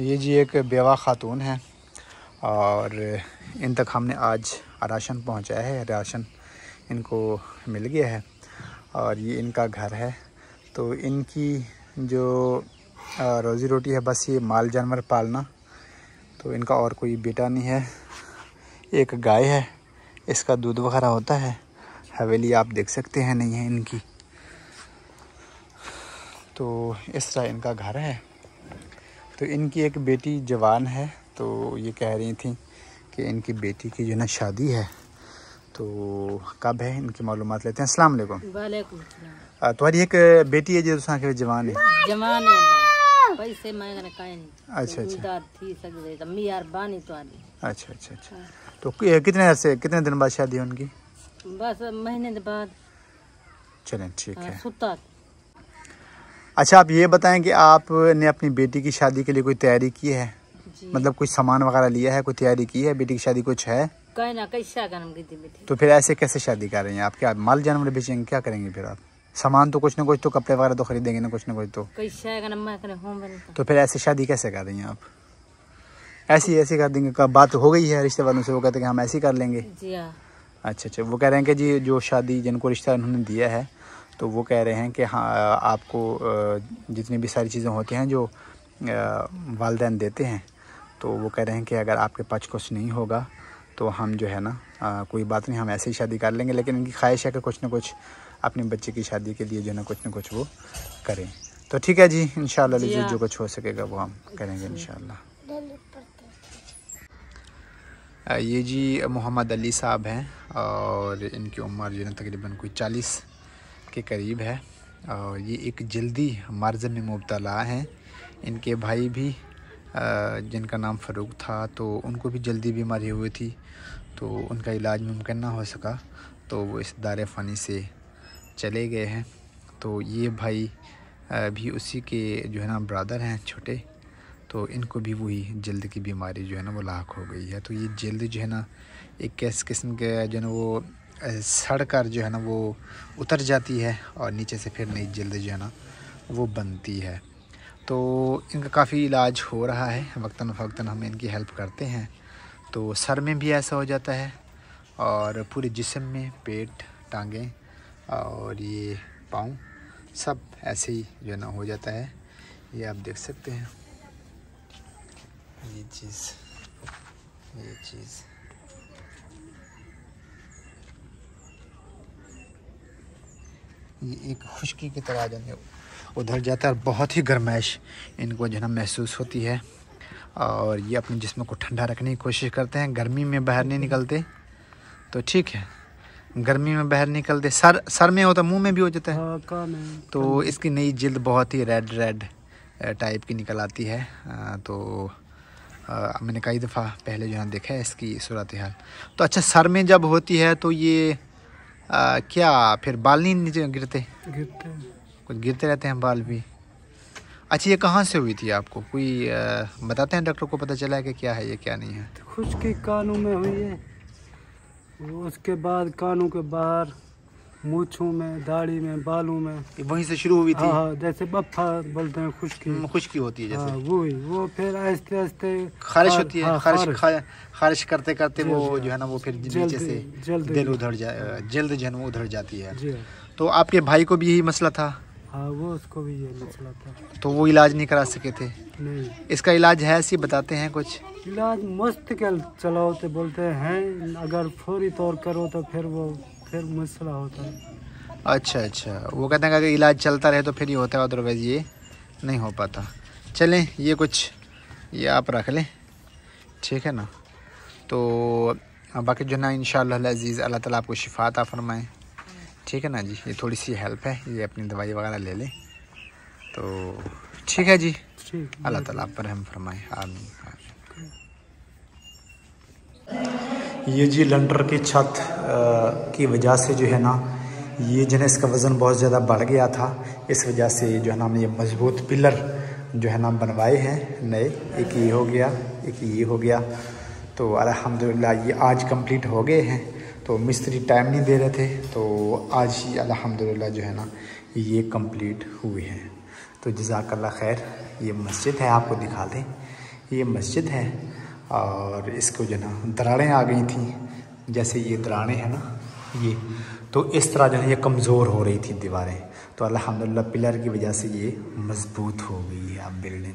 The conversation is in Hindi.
ये जी एक बेवा ख़ातून है और इन तक हमने आज राशन पहुँचाया है, राशन इनको मिल गया है और ये इनका घर है। तो इनकी जो रोज़ी रोटी है, बस ये माल जानवर पालना। तो इनका और कोई बेटा नहीं है, एक गाय है, इसका दूध वगैरह होता है। हवेली आप देख सकते हैं, नहीं है इनकी। तो इस तरह इनका घर है। तो इनकी एक बेटी जवान है तो ये कह रही थी कि इनकी बेटी की जो ना शादी है तो कब है इनकी मालूम लेते हैं। अस्सलाम वालेकुम। तुम्हारी एक बेटी है जो जवान है? जवान है पैसे अच्छा अच्छा। थी बानी तो अच्छा अच्छा अच्छा। तो कितने अरसे कितने दिन बाद शादी है उनकी? बस महीने बाद। चलें ठीक हाँ, है। सुता। अच्छा आप ये बताएँ कि आपने अपनी बेटी की शादी के लिए कोई तैयारी की है? मतलब कुछ सामान वगैरह लिया है? कोई तैयारी की है? बेटी की शादी कुछ है? तो फिर ऐसे कैसे शादी कर रहे हैं आप? क्या माल जानवर बेचेंगे? क्या करेंगे फिर आप? सामान तो कुछ ना कुछ तो कपड़े वगैरह तो खरीदेंगे ना कुछ ना कुछ तो। तो। फिर ऐसे शादी कैसे कर रही हैं आप? ऐसी ऐसी कर देंगे। कब बात हो गई है रिश्ते वालों से? वो कहते हैं कि हम ऐसे कर लेंगे। हाँ। अच्छा अच्छा। वो कह रहे हैं कि जी जो शादी जिनको रिश्ता उन्होंने दिया है तो वो कह रहे हैं कि हाँ आपको जितनी भी सारी चीज़ें होती हैं जो वालदेन देते हैं तो वो कह रहे हैं कि अगर आपके पास कुछ नहीं होगा तो हम जो है ना आ, कोई बात नहीं हम ऐसे ही शादी कर लेंगे। लेकिन इनकी ख्वाहिश है कि कुछ ना कुछ अपने बच्चे की शादी के लिए जो है ना कुछ ना कुछ वो करें। तो ठीक है जी इन लीजिए जो कुछ हो सकेगा वो हम करेंगे इन ये जी मोहम्मद अली साहब हैं और इनकी उम्र जो है तकरीबन कोई चालीस के करीब है और ये एक जल्दी मर्ज़ में मुबतला हैं। इनके भाई भी जिनका नाम फ़रूक था तो उनको भी जल्दी बीमारी हुई थी तो उनका इलाज मुमकिन ना हो सका तो वो इस दार फ़नी से चले गए हैं। तो ये भाई भी उसी के जो है ना, ब्रदर हैं छोटे तो इनको भी वही जल्द की बीमारी जो है ना, वो लाख हो गई है। तो ये जल्द जो है ना, एक कैस किस्म के जो है ना, वो सड़ कर जो है ना वो उतर जाती है और नीचे से फिर नई जल्द जो है ना वो बनती है। तो इनका काफ़ी इलाज हो रहा है। वक्ता फ़वक्ता हम इनकी हेल्प करते हैं। तो सर में भी ऐसा हो जाता है और पूरे जिसम में पेट, टांगें और ये पाँव सब ऐसे ही जो है ना हो जाता है। ये आप देख सकते हैं। ये चीज़ ये चीज़। ये एक खुशकी की तरह जो उधर जाता है और बहुत ही गर्माइश इनको जो है महसूस होती है। और ये अपने जिसम को ठंडा रखने की कोशिश करते हैं। गर्मी में बाहर नहीं निकलते। तो ठीक है। गर्मी में बाहर निकलते। सर सर में होता मुँह में भी हो जाता है। हाँ, तो इसकी नई जिल्द बहुत ही रेड रेड टाइप की निकल आती है। तो आ, मैंने कई दफ़ा पहले जो है देखा है इसकी सूरत हाल। तो अच्छा सर में जब होती है तो ये आ, क्या फिर बाल नहीं नीचे गिरते? गिरते कुछ गिरते रहते हैं बाल भी। अच्छा ये कहाँ से हुई थी आपको? कोई आ, बताते हैं डॉक्टर को पता चला है कि क्या है ये क्या नहीं है? खुश के कानों में हुई है। उसके बाद कानों के बाहर मूछों में दाढ़ी में बालों में। वहीं से शुरू हुई थी? हाँ, हाँ जैसे बफ्फा बोलते हैं खुशकी। हम्म, खुशकी होती है जैसे। हाँ, वो ही वो फिर आहिस्ते आहिस्ते खारिश होती है हाँ, खारिश खारिश करते करते वो जो है ना वो फिर नीचे से जल्द। दिल उधर जाए जल्द जन उधर जाती है। तो आपके भाई को भी यही मसला था? हाँ वो उसको भी ये मसला था। तो वो इलाज नहीं करा सके थे? नहीं। इसका इलाज है ऐसी बताते हैं कुछ? इलाज मस्त क्या चलाओ तो बोलते हैं अगर फौरी तौर करो तो फिर वो फिर मसला होता है। अच्छा अच्छा। वो कहते हैं अगर इलाज चलता रहे तो फिर ये होता है अदरवाइज़ ये नहीं हो पाता। चलें ये कुछ ये आप रख लें। ठीक है ना? तो बाकी जो ना इन अज़ीज़ अल्लाह ताला आपको शिफात फरमाएँ। ठीक है ना जी? ये थोड़ी सी हेल्प है। ये अपनी दवाई वगैरह ले लें। तो ठीक है जी? अल्लाह ताला आप पर हम फरमाएँ। आमीन। ये जी लंडर की छत की वजह से जो है ना, ये जो है इसका वज़न बहुत ज़्यादा बढ़ गया था। इस वजह से जो है ना हमने ये मज़बूत पिलर जो है ना बनवाए हैं नए। एक ये हो गया, एक ये हो गया। तो अल्हम्दुलिल्लाह, ये आज कंप्लीट हो गए हैं। तो मिस्त्री टाइम नहीं दे रहे थे तो आज ही अल्हम्दुलिल्लाह जो है ना, ये कंप्लीट हुए हैं। तो जजाकल्ला खैर, ये मस्जिद है, आपको दिखा दें। ये मस्जिद है और इसको जो ना दराड़ें आ गई थी, जैसे ये दराड़ें हैं ना, ये। तो इस तरह जो है ये कमज़ोर हो रही थी दीवारें। तो अल्हम्दुलिल्लाह पिलर की वजह से ये मज़बूत हो गई है अब बिल्डिंग।